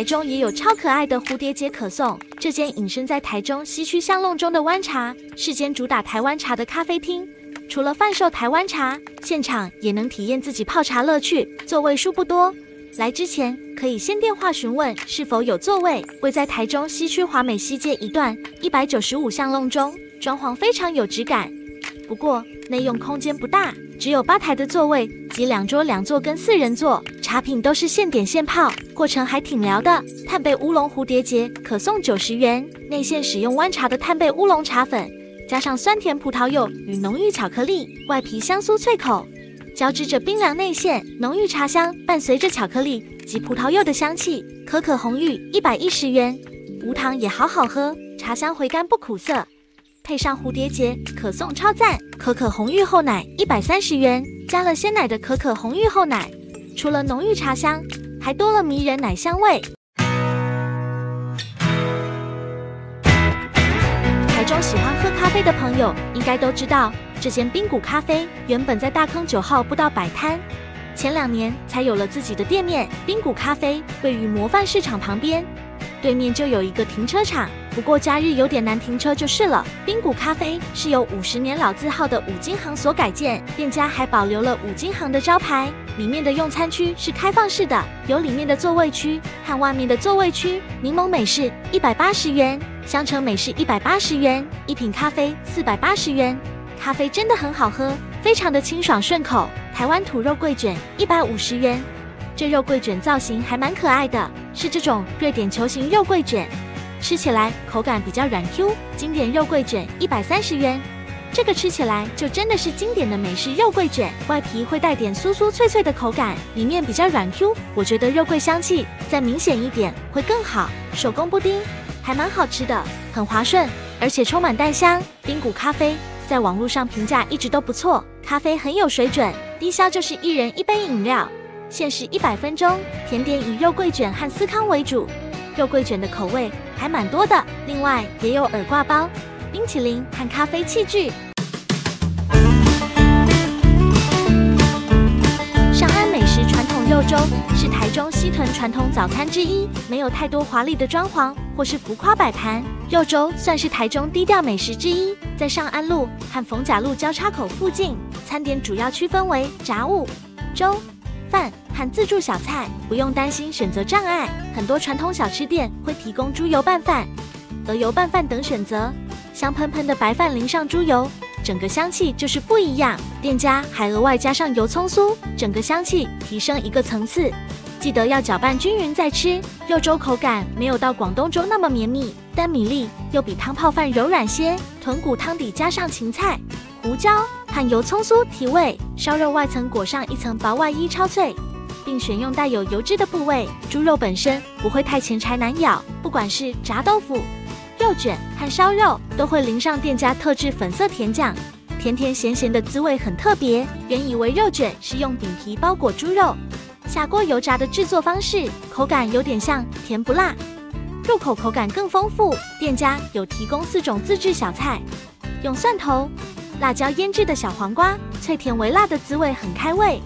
台中也有超可爱的蝴蝶结可颂。这间隐身在台中西区巷弄中的湾茶，是间主打台湾茶的咖啡厅。除了贩售台湾茶，现场也能体验自己泡茶乐趣。座位数不多，来之前可以先电话询问是否有座位。位在台中西区华美西街一段一百九十五巷弄中，装潢非常有质感。不过内用空间不大，只有吧台的座位及两桌两座跟四人座，茶品都是现点现泡，过程还挺聊的。炭焙乌龙蝴蝶结可送九十元，内馅使用湾茶的炭焙乌龙茶粉，加上酸甜葡萄柚与浓郁巧克力，外皮香酥脆口，交织着冰凉内馅，浓郁茶香伴随着巧克力及葡萄柚的香气。可可红玉一百一十元，无糖也好好喝，茶香回甘不苦涩。配上蝴蝶结，可颂超赞！可可红玉厚奶一百三十元，加了鲜奶的可可红玉厚奶，除了浓郁茶香，还多了迷人奶香味。台中喜欢喝咖啡的朋友应该都知道，这间冰谷咖啡原本在大坑九号不到摆摊，前两年才有了自己的店面。冰谷咖啡位于模范市场旁边。对面就有一个停车场，不过假日有点难停车就是了。冰谷咖啡是由五十年老字号的五金行所改建，店家还保留了五金行的招牌。里面的用餐区是开放式的，有里面的座位区和外面的座位区。柠檬美式一百八十元，香橙美式一百八十元，一瓶咖啡四百八十元。咖啡真的很好喝，非常的清爽顺口。台湾土肉桂卷一百五十元。这肉桂卷造型还蛮可爱的，是这种瑞典球形肉桂卷，吃起来口感比较软 Q。经典肉桂卷一百三十元，这个吃起来就真的是经典的美式肉桂卷，外皮会带点酥酥脆脆的口感，里面比较软 Q。我觉得肉桂香气再明显一点会更好。手工布丁还蛮好吃的，很滑顺，而且充满蛋香。冰谷咖啡在网络上评价一直都不错，咖啡很有水准，低消就是一人一杯饮料。限时一百分钟，甜点以肉桂卷和司康为主，肉桂卷的口味还蛮多的，另外也有耳挂包、冰淇淋和咖啡器具。上安美食传统肉粥是台中西屯传统早餐之一，没有太多华丽的装潢或是浮夸摆盘，肉粥算是台中低调美食之一。在上安路和逢甲路交叉口附近，餐点主要区分为炸物、粥。饭和自助小菜，不用担心选择障碍。很多传统小吃店会提供猪油拌饭、鹅油拌饭等选择。香喷喷的白饭淋上猪油，整个香气就是不一样。店家还额外加上油葱酥，整个香气提升一个层次。记得要搅拌均匀再吃。肉粥口感没有到广东粥那么绵密，但米粒又比汤泡饭柔软些。豚骨汤底加上芹菜、胡椒。和油葱酥提味，烧肉外层裹上一层薄外衣，超脆，并选用带有油脂的部位。猪肉本身不会太前柴难咬，不管是炸豆腐、肉卷和烧肉，都会淋上店家特制粉色甜酱，甜甜咸咸的滋味很特别。原以为肉卷是用饼皮包裹猪肉，下锅油炸的制作方式，口感有点像甜不辣，入口口感更丰富。店家有提供四种自制小菜，用蒜头。辣椒腌制的小黄瓜，脆甜微辣的滋味很开胃。